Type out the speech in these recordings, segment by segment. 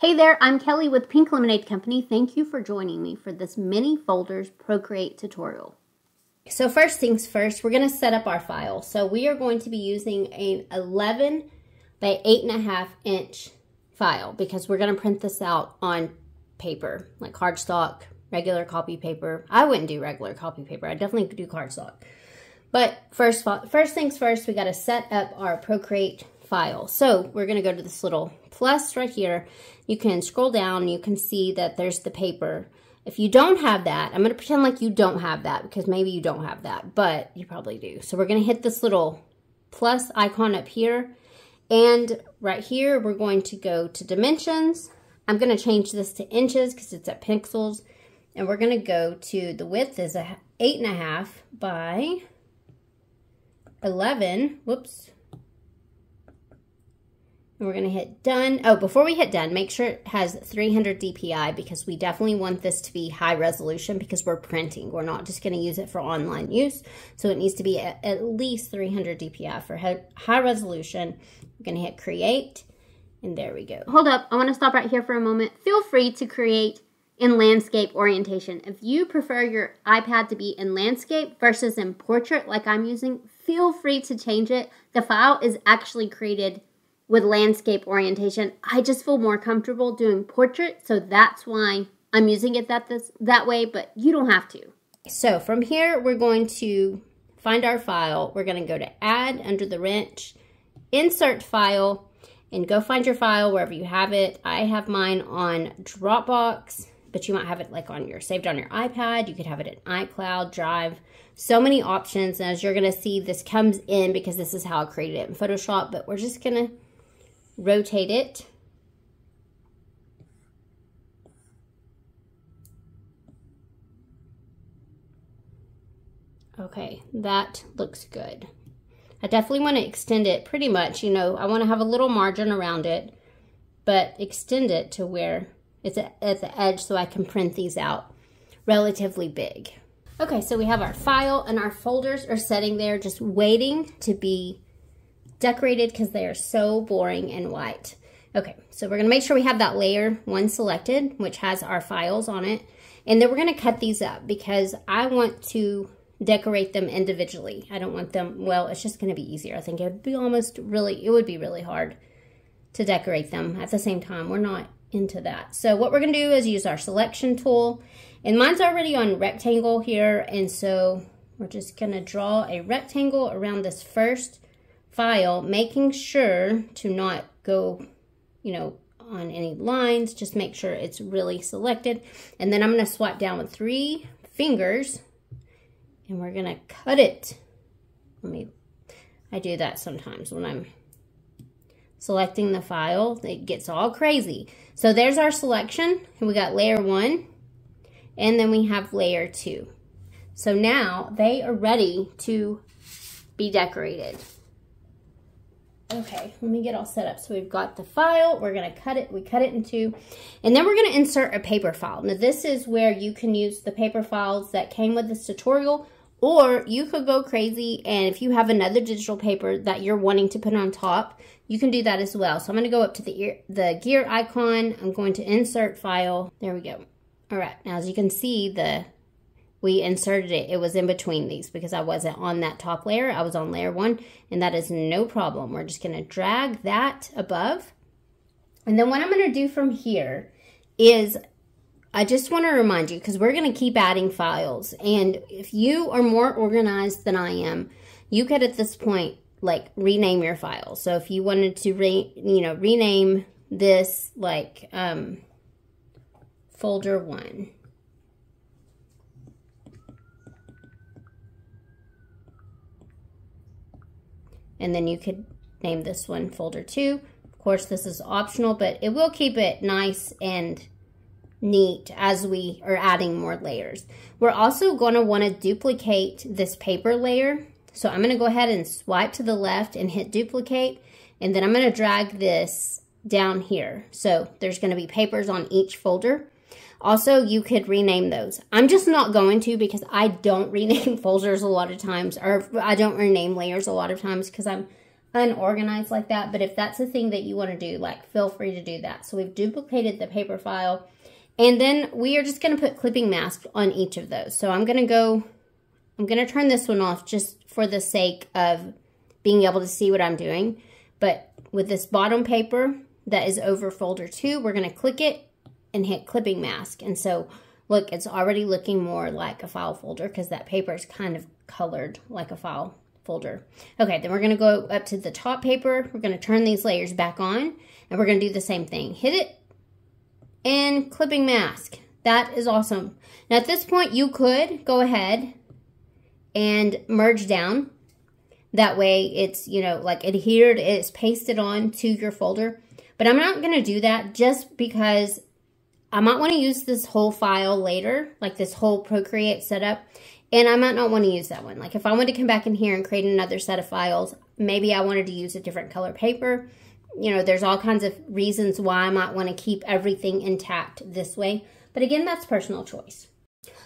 Hey there, I'm Kelli with Pink Lemonade Company. Thank you for joining me for this mini folders Procreate tutorial. So first things first, we're going to set up our file. So we are going to be using an 11 by 8.5 inch file because we're going to print this out on paper, like cardstock, regular copy paper. I wouldn't do regular copy paper. I definitely do cardstock. But first, first things first, we got to set up our Procreate file. So we're going to go to this little plus right here. You can scroll down you can see that there's the paper. If you don't have that, I'm going to pretend like you don't have that because maybe you don't have that, but you probably do. So we're going to hit this little plus icon up here. And right here, we're going to go to dimensions. I'm going to change this to inches because it's at pixels. And we're going to go to the width is a eight and a half by 11. Whoops. We're going to hit done. Oh, before we hit done, make sure it has 300 DPI because we definitely want this to be high resolution because we're printing. We're not just going to use it for online use. So it needs to be at, at least 300 DPI for high resolution. We're going to hit create and there we go. Hold up. I want to stop right here for a moment. Feel free to create in landscape orientation. If you prefer your iPad to be in landscape versus in portrait like I'm using, feel free to change it. The file is actually created with landscape orientation. I just feel more comfortable doing portrait, so that's why I'm using it that this that way, but you don't have to. So from here, we're going to find our file. We're going to go to add under the wrench, insert file, and go find your file wherever you have it. I have mine on Dropbox, but you might have it like on your saved on your iPad. You could have it in iCloud, Drive, so many options. And as you're going to see, this comes in because this is how I created it in Photoshop, but we're just going to rotate it. Okay, that looks good. I definitely want to extend it pretty much, you know, I want to have a little margin around it, but extend it to where it's at the edge so I can print these out relatively big. Okay, so we have our file and our folders are sitting there just waiting to be decorated because they are so boring and white. Okay, so we're gonna make sure we have that layer one selected, which has our files on it. And then we're gonna cut these up because I want to decorate them individually. I don't want them, well, it's just gonna be easier. I think it would be almost really, it would be really hard to decorate them at the same time. We're not into that. So what we're gonna do is use our selection tool. And mine's already on rectangle here. And so we're just gonna draw a rectangle around this first file, making sure to not go, you know, on any lines. Just make sure it's really selected. And then I'm going to swipe down with three fingers and we're going to cut it. Let me, I do that sometimes when I'm selecting the file. It gets all crazy. So there's our selection. And we got layer one and then we have layer two. So now they are ready to be decorated. Okay, let me get all set up. So we've got the file, we're gonna cut it, we cut it in two, and then we're gonna insert a paper file. Now this is where you can use the paper files that came with this tutorial, or you could go crazy and if you have another digital paper that you're wanting to put on top, you can do that as well. So I'm gonna go up to the, the gear icon, I'm going to insert file, there we go. All right, now as you can see, the we inserted it. It was in between these because I wasn't on that top layer. I was on layer one and that is no problem. We're just gonna drag that above. And then what I'm gonna do from here is I just want to remind you because we're going to keep adding files. And if you are more organized than I am, you could at this point like rename your files. So if you wanted to re, you know, rename this like um, folder one and then you could name this one folder two. Of course, this is optional, but it will keep it nice and neat as we are adding more layers. We're also going to want to duplicate this paper layer. So I'm going to go ahead and swipe to the left and hit duplicate. And then I'm going to drag this down here. So there's going to be papers on each folder. Also, you could rename those. I'm just not going to because I don't rename folders a lot of times, or I don't rename layers a lot of times because I'm unorganized like that. But if that's the thing that you want to do, like feel free to do that. So we've duplicated the paper file. And then we are just going to put clipping masks on each of those. So I'm going to go, I'm going to turn this one off just for the sake of being able to see what I'm doing. But with this bottom paper that is over folder two, we're going to click it and hit clipping mask. And so look, it's already looking more like a file folder because that paper is kind of colored like a file folder. Okay, then we're going to go up to the top paper. We're going to turn these layers back on and we're going to do the same thing. Hit it and clipping mask. That is awesome. Now at this point, you could go ahead and merge down. That way it's, you know, like adhered, it's pasted on to your folder. But I'm not going to do that just because I might want to use this whole file later, like this whole Procreate setup, and I might not want to use that one. Like if I want to come back in here and create another set of files, maybe I wanted to use a different color paper. You know, there's all kinds of reasons why I might want to keep everything intact this way. But again, that's personal choice.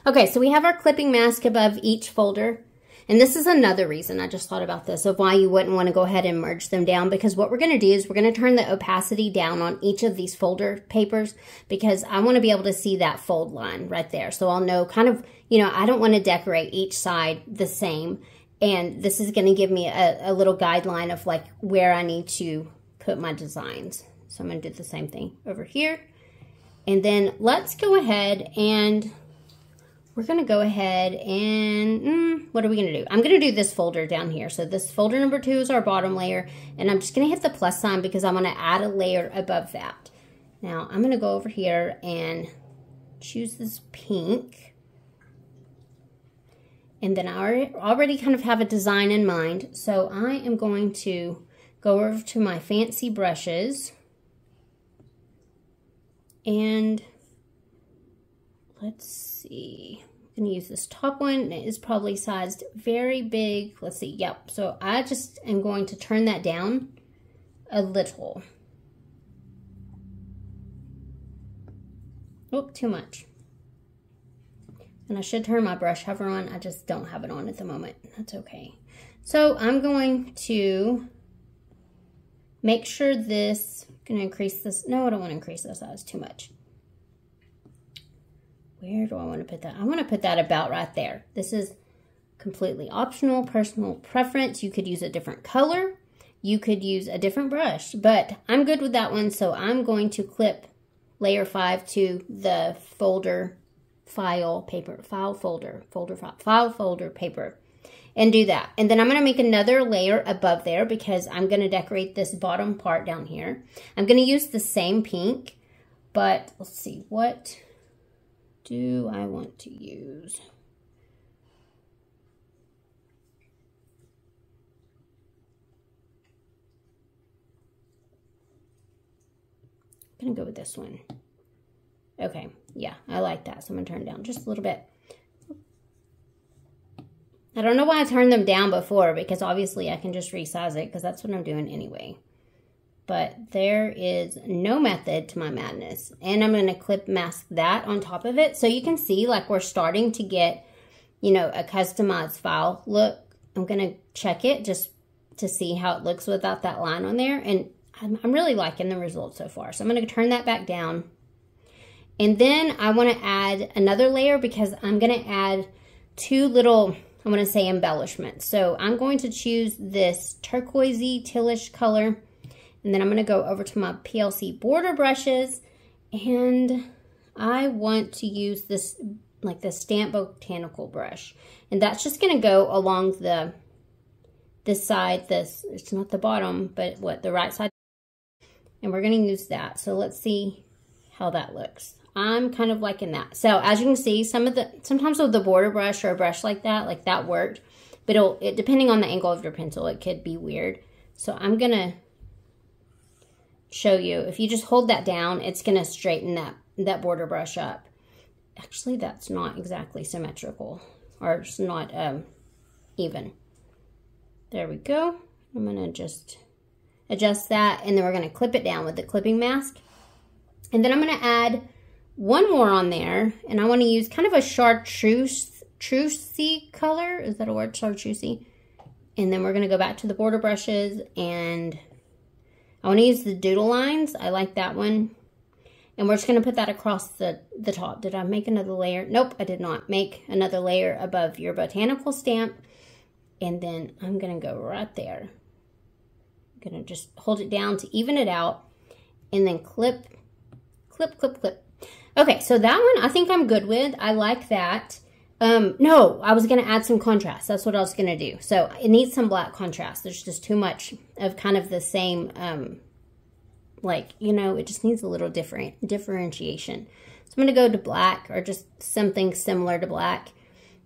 Okay, so we have our clipping mask above each folder. And this is another reason I just thought about this of why you wouldn't want to go ahead and merge them down because what we're going to do is we're going to turn the opacity down on each of these folder papers because I want to be able to see that fold line right there. So I'll know kind of, you know, I don't want to decorate each side the same. And this is going to give me a, a little guideline of like where I need to put my designs. So I'm going to do the same thing over here. And then let's go ahead and we're going to go ahead and, mm, what are we going to do? I'm going to do this folder down here. So this folder number two is our bottom layer, and I'm just going to hit the plus sign because I'm going to add a layer above that. Now, I'm going to go over here and choose this pink. And then I already kind of have a design in mind. So I am going to go over to my fancy brushes and let's see. I'm going to use this top one. It is probably sized very big. Let's see. Yep. So I just am going to turn that down a little. Oh, too much. And I should turn my brush hover on. I just don't have it on at the moment. That's okay. So I'm going to make sure this, I'm going to increase this. No, I don't want to increase this size too much. Where do I want to put that? I want to put that about right there. This is completely optional, personal preference. You could use a different color. You could use a different brush, but I'm good with that one. So I'm going to clip layer five to the folder file paper, file folder, folder file, file folder paper and do that. And then I'm going to make another layer above there because I'm going to decorate this bottom part down here. I'm going to use the same pink, but let's see, what do I want to use? I'm going to go with this one. Okay, yeah, I like that. So I'm going to turn it down just a little bit. I don't know why I turned them down before because obviously I can just resize it because that's what I'm doing anyway but there is no method to my madness. And I'm going to clip mask that on top of it. So you can see like we're starting to get, you know, a customized file look. I'm going to check it just to see how it looks without that line on there. And I'm, I'm really liking the results so far. So I'm going to turn that back down. And then I want to add another layer because I'm going to add two little, I'm going to say embellishments. So I'm going to choose this turquoisey tealish color and then I'm going to go over to my PLC border brushes and I want to use this like the Stamp Botanical brush. And that's just going to go along the this side, this, it's not the bottom, but what, the right side. And we're going to use that. So let's see how that looks. I'm kind of liking that. So as you can see, some of the, sometimes with the border brush or a brush like that, like that worked. But it'll, it, depending on the angle of your pencil, it could be weird. So I'm going to show you. If you just hold that down, it's going to straighten that, that border brush up. Actually, that's not exactly symmetrical or it's not um, even. There we go. I'm going to just adjust that and then we're going to clip it down with the clipping mask. And then I'm going to add one more on there and I want to use kind of a chartreuse, chartreusey color. Is that a word? Chartreusey. And then we're going to go back to the border brushes and I want to use the doodle lines. I like that one. And we're just going to put that across the, the top. Did I make another layer? Nope, I did not make another layer above your botanical stamp. And then I'm going to go right there. I'm going to just hold it down to even it out. And then clip, clip, clip, clip. Okay, so that one I think I'm good with. I like that. Um, no, I was going to add some contrast. That's what I was going to do. So it needs some black contrast. There's just too much of kind of the same, um, like, you know, it just needs a little different differentiation. So I'm going to go to black or just something similar to black.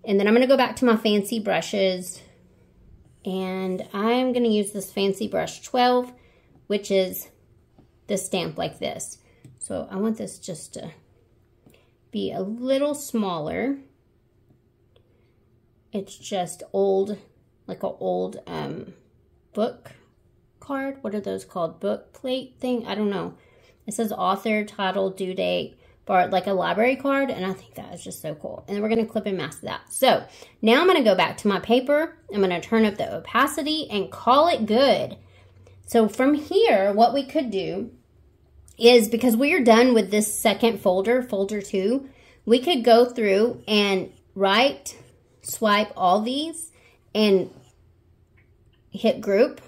And then I'm going to go back to my fancy brushes. And I'm going to use this fancy brush 12, which is the stamp like this. So I want this just to be a little smaller. It's just old, like an old um, book card. What are those called? Book plate thing? I don't know. It says author, title, due date, but like a library card. And I think that is just so cool. And we're going to clip and mask that. So now I'm going to go back to my paper. I'm going to turn up the opacity and call it good. So from here, what we could do is because we are done with this second folder, folder two, we could go through and write swipe all these and hit group.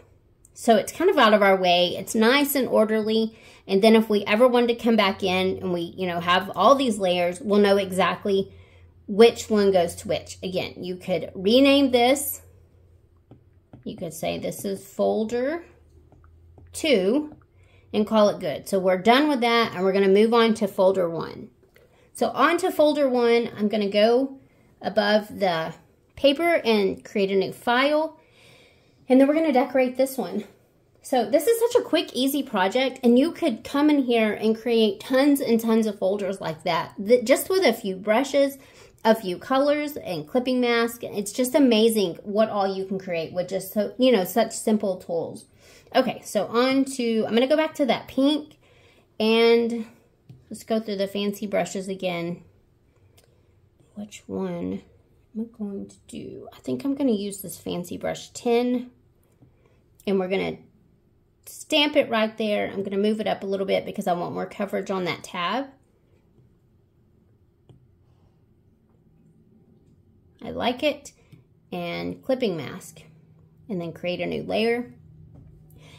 So it's kind of out of our way. It's nice and orderly. And then if we ever wanted to come back in and we, you know, have all these layers, we'll know exactly which one goes to which. Again, you could rename this. You could say this is folder two and call it good. So we're done with that and we're going to move on to folder one. So on to folder one, I'm going to go above the paper and create a new file. And then we're going to decorate this one. So this is such a quick, easy project, and you could come in here and create tons and tons of folders like that, just with a few brushes, a few colors, and clipping mask. It's just amazing what all you can create with just, so, you know, such simple tools. Okay, so on to, I'm going to go back to that pink, and let's go through the fancy brushes again which one am I going to do? I think I'm going to use this fancy brush 10 and we're going to stamp it right there. I'm going to move it up a little bit because I want more coverage on that tab. I like it. And clipping mask. And then create a new layer.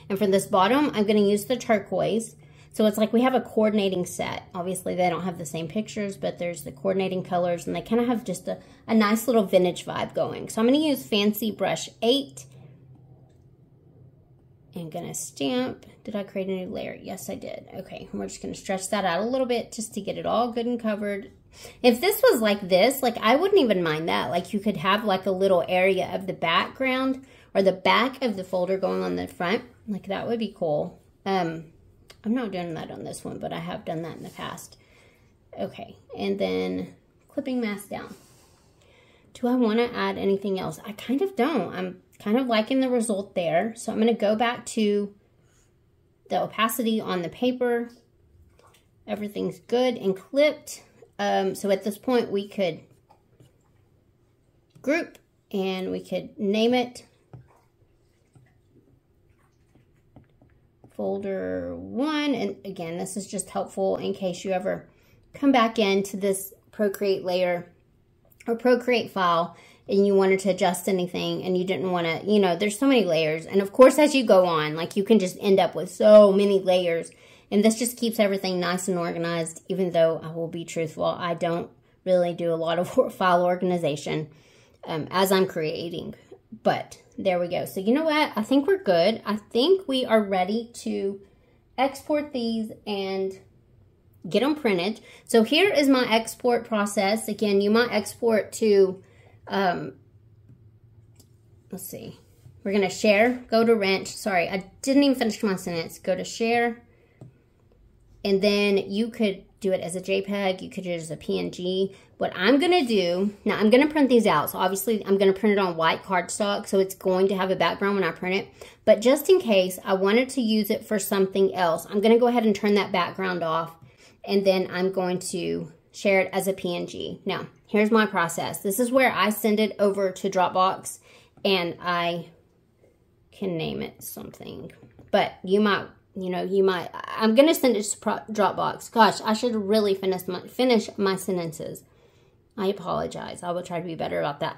And for this bottom, I'm going to use the turquoise. So it's like we have a coordinating set. Obviously, they don't have the same pictures, but there's the coordinating colors, and they kind of have just a, a nice little vintage vibe going. So I'm going to use Fancy Brush 8. And going to stamp. Did I create a new layer? Yes, I did. Okay, we're just going to stretch that out a little bit just to get it all good and covered. If this was like this, like I wouldn't even mind that. Like you could have like a little area of the background or the back of the folder going on the front. Like that would be cool. Um, I'm not doing that on this one, but I have done that in the past. Okay, and then clipping mask down. Do I want to add anything else? I kind of don't. I'm kind of liking the result there. So I'm going to go back to the opacity on the paper. Everything's good and clipped. Um, so at this point, we could group and we could name it folder one. And again, this is just helpful in case you ever come back into this Procreate layer or Procreate file and you wanted to adjust anything and you didn't want to, you know, there's so many layers. And of course, as you go on, like you can just end up with so many layers. And this just keeps everything nice and organized, even though I will be truthful, I don't really do a lot of file organization um, as I'm creating. But there we go. So you know what? I think we're good. I think we are ready to export these and get them printed. So here is my export process. Again, you might export to, um, let's see. We're going to share, go to wrench. Sorry, I didn't even finish my sentence. Go to share. And then you could do it as a JPEG. You could do it as a PNG. What I'm going to do, now I'm going to print these out. So obviously I'm going to print it on white cardstock. So it's going to have a background when I print it. But just in case I wanted to use it for something else, I'm going to go ahead and turn that background off. And then I'm going to share it as a PNG. Now, here's my process. This is where I send it over to Dropbox and I can name it something. But you might, you know, you might, I'm going to send it to Dropbox. Gosh, I should really finish my, finish my sentences. I apologize. I will try to be better about that.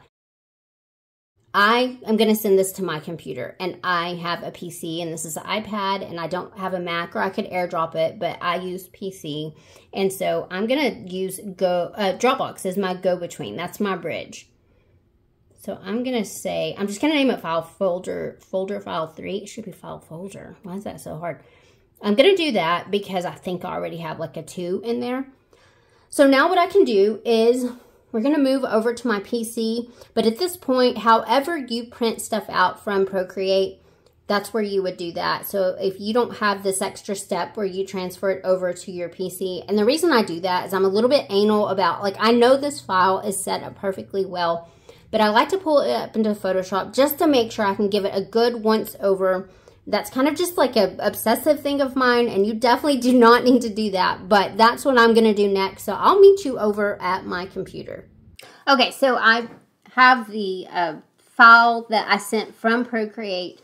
I am going to send this to my computer and I have a PC and this is an iPad and I don't have a Mac or I could airdrop it, but I use PC. And so I'm going to use Go uh, Dropbox as my go-between. That's my bridge. So I'm going to say, I'm just going to name it file folder, folder file three. It should be file folder. Why is that so hard? I'm going to do that because I think I already have like a two in there. So now what I can do is we're going to move over to my PC, but at this point, however you print stuff out from Procreate, that's where you would do that. So if you don't have this extra step where you transfer it over to your PC, and the reason I do that is I'm a little bit anal about, like I know this file is set up perfectly well, but I like to pull it up into Photoshop just to make sure I can give it a good once over. That's kind of just like a obsessive thing of mine and you definitely do not need to do that but that's what I'm gonna do next. So I'll meet you over at my computer. Okay so I have the uh, file that I sent from Procreate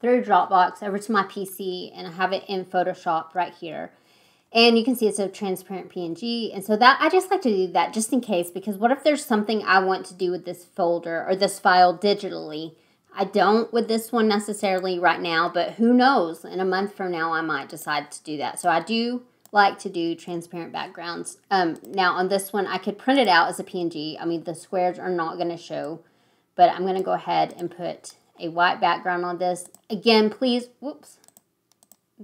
through Dropbox over to my PC and I have it in Photoshop right here and you can see it's a transparent PNG and so that I just like to do that just in case because what if there's something I want to do with this folder or this file digitally I don't with this one necessarily right now, but who knows? In a month from now, I might decide to do that. So I do like to do transparent backgrounds. Um, now on this one, I could print it out as a PNG. I mean, the squares are not going to show, but I'm going to go ahead and put a white background on this. Again, please, whoops,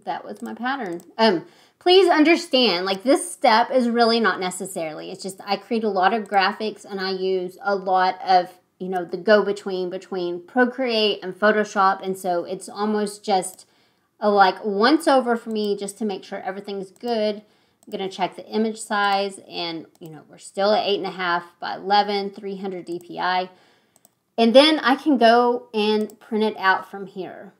that was my pattern. Um, please understand, like this step is really not necessarily. It's just I create a lot of graphics and I use a lot of you know, the go between between Procreate and Photoshop. And so it's almost just a like once over for me just to make sure everything's good. I'm going to check the image size and, you know, we're still at 8.5 by 11, 300 DPI. And then I can go and print it out from here.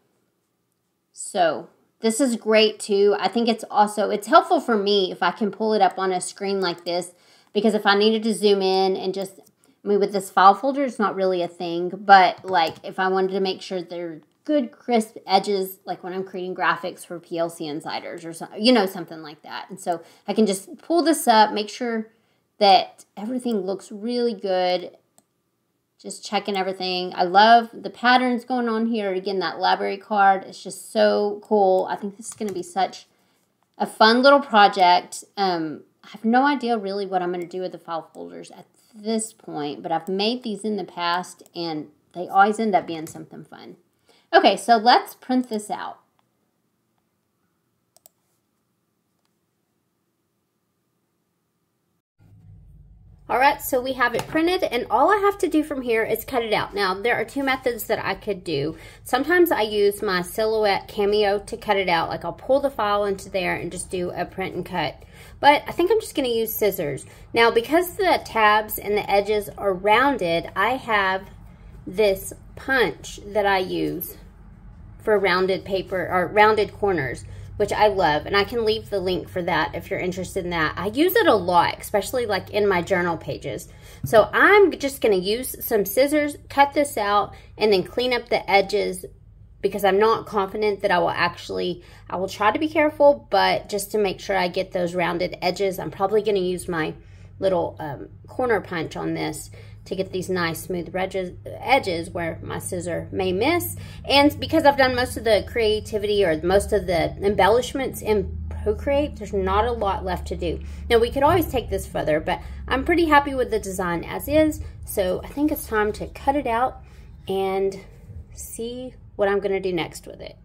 So this is great too. I think it's also, it's helpful for me if I can pull it up on a screen like this because if I needed to zoom in and just I mean, with this file folder, it's not really a thing, but like if I wanted to make sure they're good crisp edges, like when I'm creating graphics for PLC Insiders or something, you know, something like that. And so I can just pull this up, make sure that everything looks really good. Just checking everything. I love the patterns going on here. Again, that library card is just so cool. I think this is going to be such a fun little project. Um, I have no idea really what I'm going to do with the file folders at this point, but I've made these in the past and they always end up being something fun. Okay, so let's print this out. All right, so we have it printed and all I have to do from here is cut it out. Now, there are two methods that I could do. Sometimes I use my Silhouette Cameo to cut it out. Like I'll pull the file into there and just do a print and cut. But I think I'm just gonna use scissors. Now, because the tabs and the edges are rounded, I have this punch that I use for rounded paper or rounded corners which I love. And I can leave the link for that if you're interested in that. I use it a lot, especially like in my journal pages. So I'm just going to use some scissors, cut this out, and then clean up the edges because I'm not confident that I will actually, I will try to be careful, but just to make sure I get those rounded edges, I'm probably going to use my little um, corner punch on this to get these nice smooth edges, where my scissor may miss. And because I've done most of the creativity or most of the embellishments in Procreate, there's not a lot left to do. Now we could always take this further, but I'm pretty happy with the design as is. So I think it's time to cut it out and see what I'm gonna do next with it.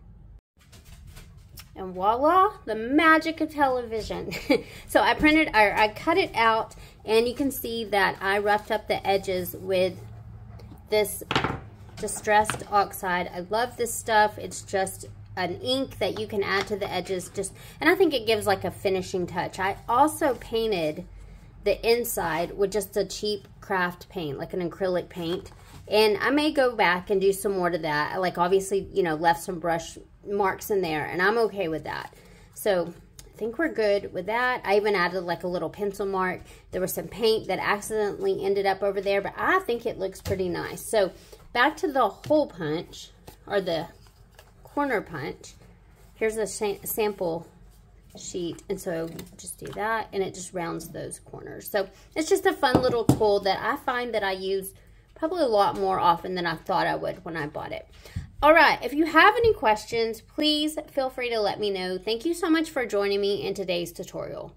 And voila, the magic of television. so I printed, or I cut it out and you can see that I roughed up the edges with this distressed oxide. I love this stuff. It's just an ink that you can add to the edges just and I think it gives like a finishing touch. I also painted the inside with just a cheap craft paint, like an acrylic paint. And I may go back and do some more to that. Like obviously, you know, left some brush marks in there and I'm okay with that. So I think we're good with that. I even added like a little pencil mark. There was some paint that accidentally ended up over there, but I think it looks pretty nice. So back to the hole punch, or the corner punch. Here's a sample sheet and so just do that and it just rounds those corners so it's just a fun little tool that I find that I use probably a lot more often than I thought I would when I bought it all right if you have any questions please feel free to let me know. Thank you so much for joining me in today's tutorial